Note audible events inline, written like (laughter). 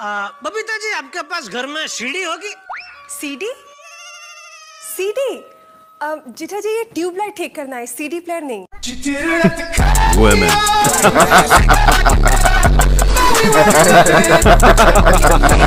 आ, बबीता जी आपके पास घर में सीढ़ी होगी? सीडी सीडी जीठा जी ये ट्यूबलाइट ठीक करना है सीडी प्लेयर नहीं। Women. (laughs) (laughs)